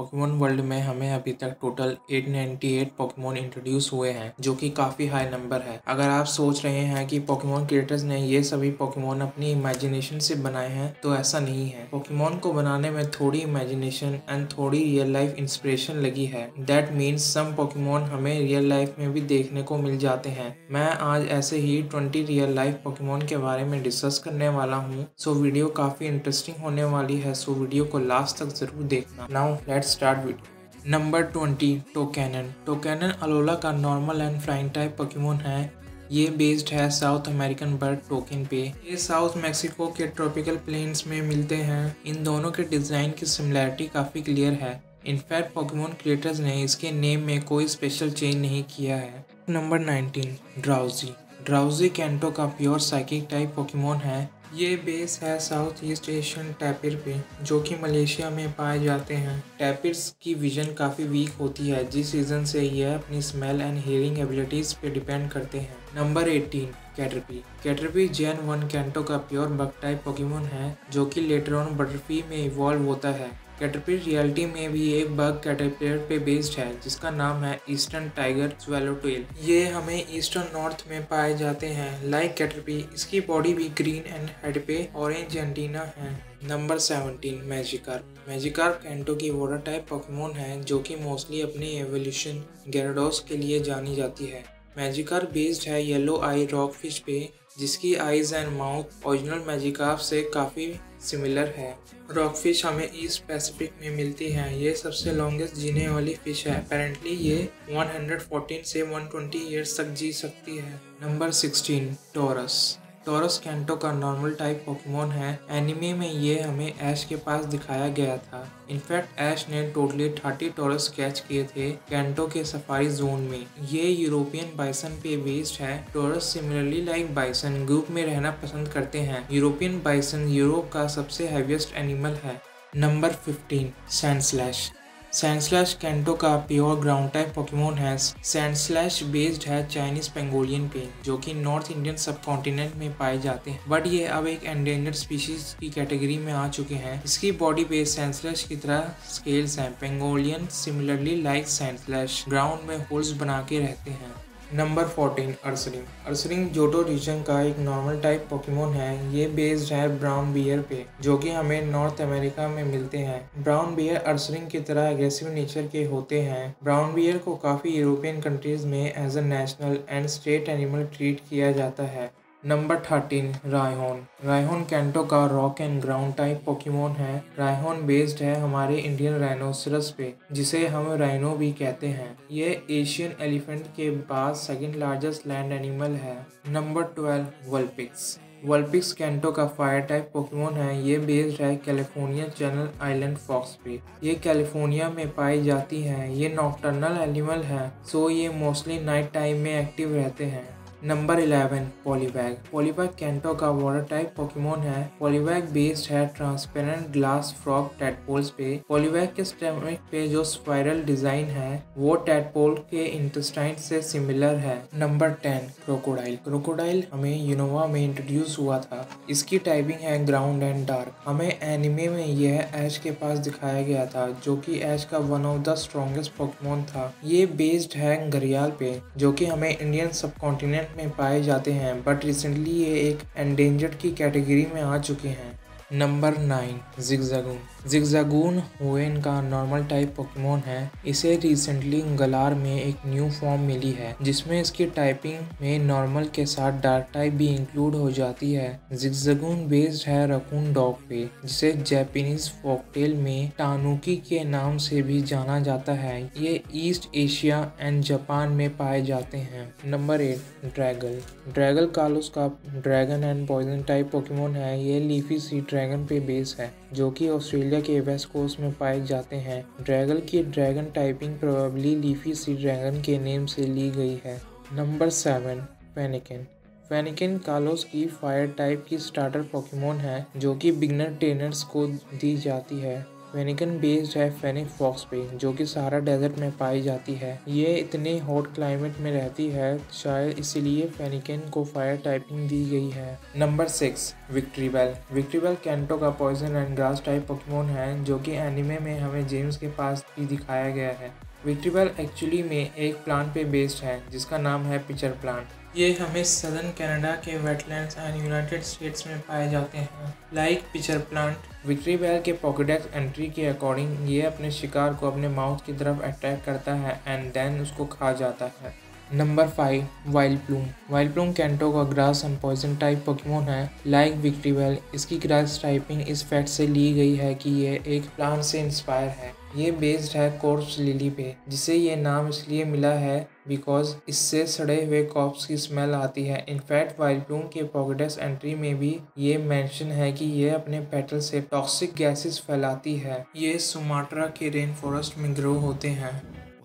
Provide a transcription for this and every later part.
Pokemon world में हमें अभी तक टोटल 898 पोकेमोन इंट्रोड्यूस हुए हैं, जो कि काफ़ी हाई नंबर है। अगर आप सोच रहे हैं कि पोकेमोन क्रिएटर्स ने ये सभी पोकेमोन अपनी इमेजिनेशन से बनाए हैं तो ऐसा नहीं है। पोकेमोन को बनाने में थोड़ी इमेजिनेशन एंड थोड़ी रियल लाइफ इंस्पिरेशन लगी है। दैट मीन्स सम पोकेमोन हमें रियल लाइफ में भी देखने को मिल जाते हैं। मैं आज ऐसे ही ट्वेंटी रियल लाइफ पोकेमोन के बारे में डिस्कस करने वाला हूँ। सो वीडियो काफ़ी इंटरेस्टिंग होने वाली है। सो वीडियो को लास्ट तक ज़रूर देखना। Now let's start video number twenty Toucannon Toucannon Alola का normal and flying type Pokemon है। ये बेस्ड है साउथ अमेरिकन बर्ड टोकन पे। ये साउथ मैक्सिको के ट्रॉपिकल प्लेन्स में मिलते हैं। इन दोनों के डिज़ाइन की सिमिलैरिटी काफ़ी क्लियर है। इनफैक्ट पोकेमोन क्रिएटर्स ने इसके नेम में कोई स्पेशल चेंज नहीं किया है। नंबर 19 ड्राउजी ड्राउजी कैंटो का प्योर साइकिक टाइप पोकेमोन है। ये बेस है साउथ ईस्ट एशियन टैपिर पे, जो कि मलेशिया में पाए जाते हैं। टैपिर्स की विजन काफ़ी वीक होती है, जिस रीज़न से यह अपनी स्मेल एंड हियरिंग एबिलिटीज़ पे डिपेंड करते हैं। Number 18 Caterpie Caterpie gen one Kanto का प्योर बग टाइप पोकेमोन है, जो कि लेटर ऑन बटरफी में इवॉल्व होता है। कैटरपिलर रियलिटी में भी एक बग कैटरपिलर पे बेस्ड है, जिसका नाम है ईस्टर्न टाइगर स्वेलोटेल ये हमें ईस्टर्न नॉर्थ में पाए जाते हैं। लाइक कैटरपी इसकी बॉडी भी ग्रीन एंड हेड पे ऑरेंज एंटीना है। Number seventeen Magikarp Magikarp Kanto की वाटर टाइप पोकेमोन है, जो कि मोस्टली अपने एवोल्यूशन गैराडोस के लिए जानी जाती है। मैजिकार बेस्ड है येलो आई रॉक फ़िश पे जिसकी eyes and mouth original Magikarp से काफ़ी सिमिलर है। रॉक फ़िश हमें ईस्ट पैसिफिक में मिलती है। ये सबसे लॉन्गेस्ट जीने वाली फ़िश है। अपेरेंटली ये 114 से 120 इयर्स तक जी सकती है। नंबर 16 टोरस टोरस कैंटो का नॉर्मल टाइप पोकेमोन है। एनिमे में ये हमें ऐश के पास दिखाया गया था। इनफैक्ट ऐश ने टोटली थर्टी टोरस कैच किए थे कैंटो के सफारी जोन में। ये यूरोपियन बाइसन पे बेस्ड है। Tauros similarly like bison group में रहना पसंद करते हैं। यूरोपियन बाइसन यूरोप का सबसे हैवीएस्ट एनिमल है। Number fifteen Sandslash Sandslash Kanto का प्योर ग्राउंड टाइप पोकेमोन है सैंडस्लैश बेस्ड है चाइनीज़ पेंगोलियन पे जो कि नॉर्थ इंडियन सब कॉन्टिनेंट में पाए जाते हैं। बट ये अब एक एंडेंजर्ड स्पीशीज की कैटेगरी में आ चुके हैं। इसकी बॉडी पे सैंडस्लैश की तरह स्केल्स हैं। Pangolin similarly like Sandslash ground में होल्स बना के रहते हैं। Number fourteen Ursaring Ursaring Johto region का एक नॉर्मल टाइप पोकेमोन है, ये बेस्ड है ब्राउन बियर पे, जो कि हमें नॉर्थ अमेरिका में मिलते हैं। ब्राउन बियर अर्सरिंग की तरह एग्रेसिव नेचर के होते हैं। ब्राउन बियर को काफ़ी यूरोपियन कंट्रीज़ में as a national and state animal treat किया जाता है। Number thirteen, Rhyhorn. Rhyhorn Kanto का rock and ground type Pokemon है। रायहोन बेस्ड है हमारे इंडियन राइनोसरस पे, जिसे हम राइनो भी कहते हैं। ये एशियन एलिफेंट के बाद सेकंड लार्जेस्ट लैंड एनिमल है। Number twelve Vulpix Vulpix Kanto का फायर टाइप पोकेमोन है। ये बेस्ड है कैलिफ़ोर्निया चैनल आइलैंड फॉक्स पे। ये कैलिफ़ोर्निया में पाई जाती है। ये नॉक्टर्नल एनिमल है। सो ये मोस्टली नाइट टाइम में एक्टिव रहते हैं। Number eleven Poliwag Poliwag Kanto का वाटर टाइप पोकेमोन है। पॉलीबैग बेस्ड है ट्रांसपेरेंट ग्लास फ्रॉक टेटपोल्स पे। पॉलीबैग के स्टेमिक पे जो स्पाइरल डिज़ाइन है, वो टेटपोल के इंटेस्टाइन से सिमिलर है। नंबर टेन क्रोकोडाइल क्रोकोडाइल हमें यूनोवा में इंट्रोड्यूस हुआ था। इसकी टाइपिंग है ग्राउंड एंड डार्क हमें एनिमे में यह एच के पास दिखाया गया था, जो कि एच का one of the strongest Pokemon था। ये बेस्ड है घरियाल पे, जो कि हमें इंडियन सब कॉन्टिनेंट में पाए जाते हैं बट रिसेंटली ये एक एंडेंजर्ड की कैटेगरी में आ चुके हैं। Number nine Zigzagoon Zigzagoon Hoenn का नॉर्मल टाइप पोकेमोन है। इसे रिसेंटली गलार में एक न्यू फॉर्म मिली है, जिसमें इसकी टाइपिंग में नॉर्मल के साथ डार्क टाइप भी इंक्लूड हो जाती है। जिगजागून बेस्ड है रकून डॉग पे, जिसे जैपनीज फोकटेल में टानुकी के नाम से भी जाना जाता है। ये ईस्ट एशिया एंड जापान में पाए जाते हैं। नंबर एट ड्रैगल ड्रैगल कालोस का dragon and poison type Pokemon है। ये लीफी सी पे बेस है, जो कि ऑस्ट्रेलिया के वेस्ट कोस्ट में पाए जाते हैं। ड्रैगन की dragon typing probably leafy sea dragon के नेम से ली गई है। नंबर सेवन पेनिकिन फेनिकिन कालोस की फायर टाइप की स्टार्टर पोकेमोन है, जो कि बिगनर ट्रेनर्स को दी जाती है। फेनिकन बेस्ड है फेनिक फॉक्स पे जो कि सहारा डेजर्ट में पाई जाती है। ये इतने हॉट क्लाइमेट में रहती है, शायद इसीलिए फेनिकन को फायर टाइपिंग दी गई है। Number six Victreebel Victreebel Kanto का poison and grass type Pokemon है, जो कि एनिमे में हमें जेम्स के पास भी दिखाया गया है। विक्ट्रीबेल एक्चुअली में एक प्लांट पे बेस्ड है, जिसका नाम है पिचर प्लांट ये हमें सदर्न कनाडा के वेटलैंड्स एंड यूनाइटेड स्टेट्स में पाए जाते हैं। लाइक पिचर प्लांट विक्ट्री बैल के पॉकेडेक्स एंट्री के अकॉर्डिंग ये अपने शिकार को अपने माउथ की तरफ़ अटैक करता है एंड देन उसको खा जाता है। Number five, Vileplume. Vileplume Kanto का grass and poison type Pokemon है। लाइक विक्ट्रीवेल इसकी ग्रास टाइपिंग इस फैक्ट से ली गई है कि ये एक प्लांट से इंस्पायर है। ये बेस्ड है कॉर्प्स लिली पे, जिसे ये नाम इसलिए मिला है बिकॉज़ इससे सड़े हुए कॉप्स की स्मेल आती है। इनफैक्ट वाइल्ड प्लूम के पॉकेटस एंट्री में भी ये मेंशन है कि ये अपने पेटल से टॉक्सिक गैसेस फैलाती है। ये सुमाट्रा के रेन फॉरेस्ट में ग्रो होते हैं।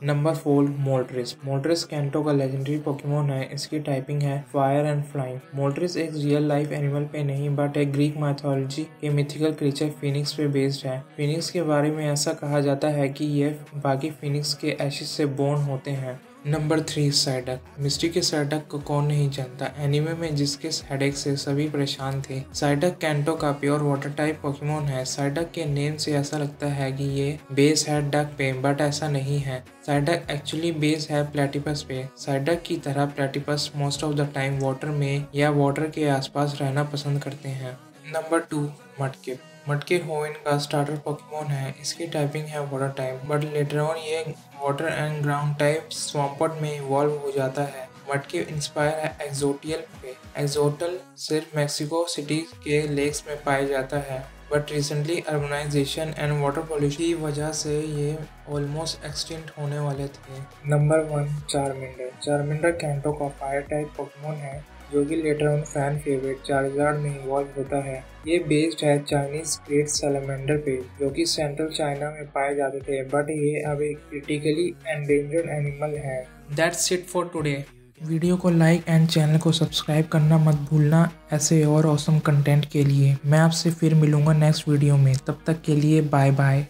Number four, Moltres. Moltres Kanto का लेजेंडरी पोकेमोन है। इसकी टाइपिंग है फायर एंड फ्लाइंग मोल्ट्रिस एक रियल लाइफ एनिमल पे नहीं बट एक ग्रीक माथोलॉजी के मिथिकल क्रीचर फिनिक्स पे बेस्ड है। फिनिक्स के बारे में ऐसा कहा जाता है कि ये बाकी फिनिक्स के एशिस से बोर्न होते हैं। Number three, सैडक। मिस्ट्री के सैडक को कौन नहीं जानता? एनीमे में जिसके सैडक से सभी परेशान थे। सैडक कैंटो का प्योर वाटर टाइप पोकेमोन है। सैडक के नेम से ऐसा लगता है कि ये बेस है डक पे बट ऐसा नहीं है। सैडक एक्चुअली बेस है प्लेटिपस पे। सैडक की तरह platypus most of the time water में या वाटर के आसपास रहना पसंद करते हैं। नंबर टू, मटके। मटके होइन का स्टार्टर पोकेमोन है। इसकी टाइपिंग है water type but later on ये water and ground type Swampert में इवॉल्व हो जाता है। मटके इंस्पायर है एक्जोटियल पे। एक्जोटल सिर्फ़ मेक्सिको सिटी के लेक्स में पाया जाता है। But recently urbanization and water pollution की वजह से ये ऑलमोस्ट एक्सटिंक्ट होने वाले थे। Number one Charmander Charmander Kanto का फायर टाइप पोकेमोन है। जो कि later on fan favourite Charizard में इन्वॉल्व होता है। ये बेस्ड है चाइनीज़ ग्रेट सेलेमेंडर पे, जो कि सेंट्रल चाइना में पाए जाते थे बट ये अब एक क्रिटिकली एंडेंजर्ड एनिमल है। That's it for today video को लाइक एंड चैनल को सब्सक्राइब करना मत भूलना, ऐसे और औसम कंटेंट के लिए। मैं आपसे फिर मिलूँगा नेक्स्ट वीडियो में। तब तक के लिए बाय बाय